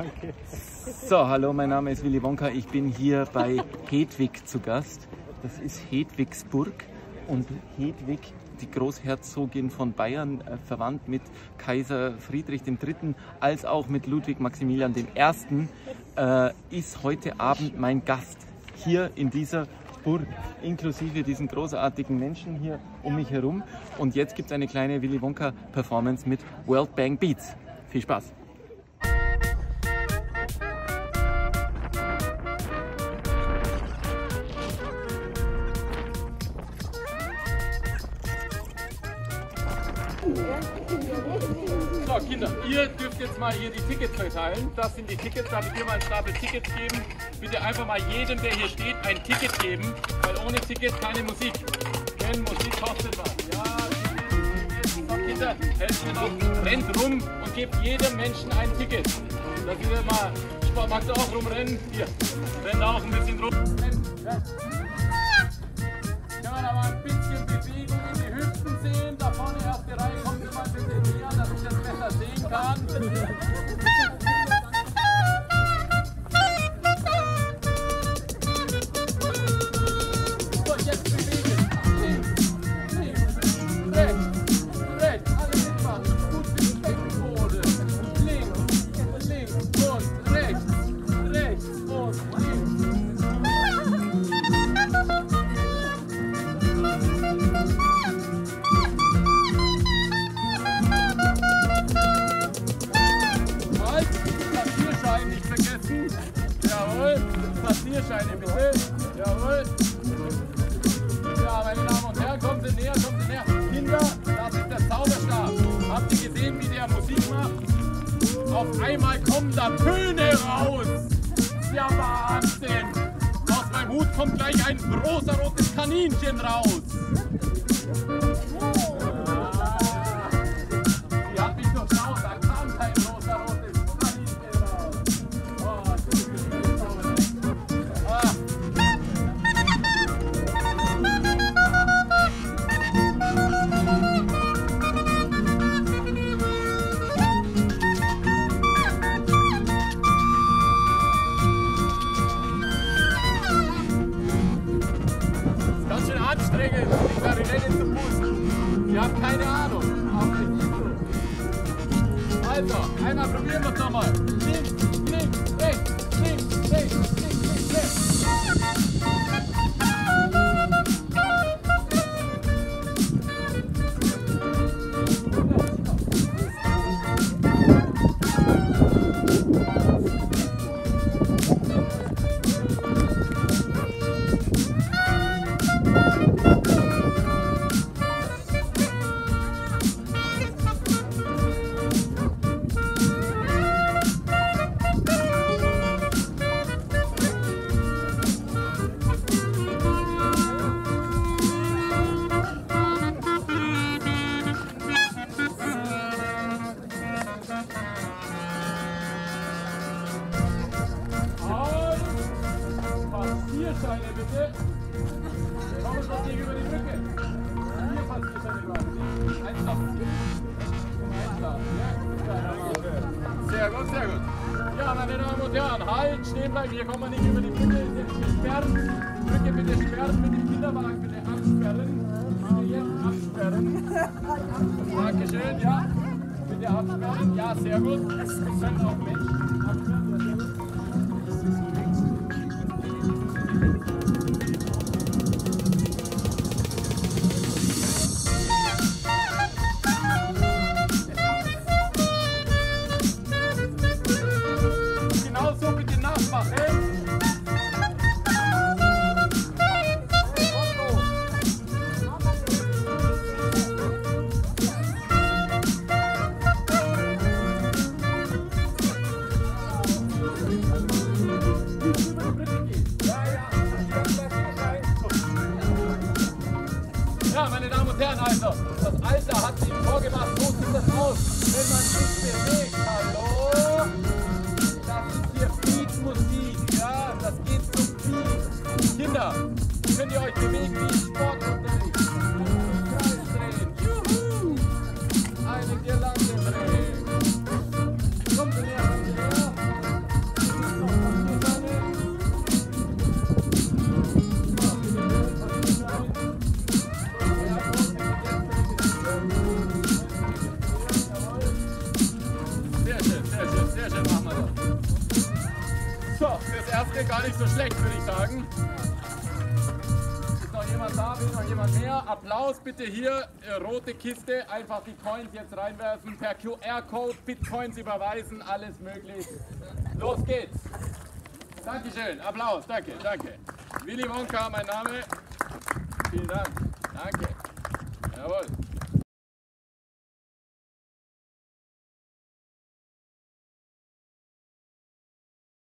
Danke. So, hallo, mein Name ist Willy Wonka. Ich bin hier bei Hedwig zu Gast. Das ist Hedwigsburg und Hedwig, die Großherzogin von Bayern, äh, verwandt mit Kaiser Friedrich III. als auch mit Ludwig Maximilian I., äh, ist heute Abend mein Gast hier in dieser Burg, inklusive diesen großartigen Menschen hier um mich herum. Und jetzt gibt es eine kleine Willy Wonka Performance mit World Bang Beats. Viel Spaß! So, Kinder, ihr dürft jetzt mal hier die Tickets verteilen. Das sind die Tickets, darf ich dir mal einen Stapel Tickets geben. Bitte einfach mal jedem, der hier steht, ein Ticket geben, weil ohne Ticket keine Musik. Denn Musik kostet was. Ja, so, Kinder, helft mir noch, rennt rum und gebt jedem Menschen ein Ticket. Das ist ja mal, magst du auch rumrennen? Hier, renn auch ein bisschen rum. Renn, renn. Passierscheine bitte. Jawohl. Ja, meine Damen und Herren, kommen Sie näher, kommen Sie näher. Kinder, das ist der Zauberstab. Habt ihr gesehen, wie der Musik macht? Auf einmal kommen da Töne raus. Ja Wahnsinn. Aus meinem Hut kommt gleich ein rosarotes Kaninchen raus. Die eto, ena probijemo tamo. Lim, lim, ej, lim, ej, lim, lim, lim. Bitte. Kommen Sie hier über die Brücke. Hier Passierscheine drauf. Einschlafen. Einschlafen. Ja. Sehr gut, sehr gut. Ja, meine Damen und Herren, halt, stehen bleiben. Hier kommen wir nicht über die Brücke. Ist gesperrt. Brücke bitte sperren, mit dem Kinderwagen bitte absperren. Bitte jetzt absperren. Dankeschön, ja. Bitte absperren. Ja, sehr gut. Können auch Menschen absperren. Herren, also, das Alter hat sich vorgemacht, so sieht das aus, wenn man sich bewegt. Hallo? Das ist hier Beatmusik, ja, das geht zum Beat. Kinder, könnt ihr euch bewegen wie im Seite machen wir das. So, fürs erste gar nicht so schlecht, würde ich sagen. Ist noch jemand da? Will noch jemand mehr? Applaus bitte hier, äh, rote Kiste, einfach die Coins jetzt reinwerfen, per QR-Code Bitcoins überweisen, alles möglich. Los geht's! Dankeschön, Applaus, danke, danke. Willy Wonka, mein Name. Vielen Dank, danke. Jawohl.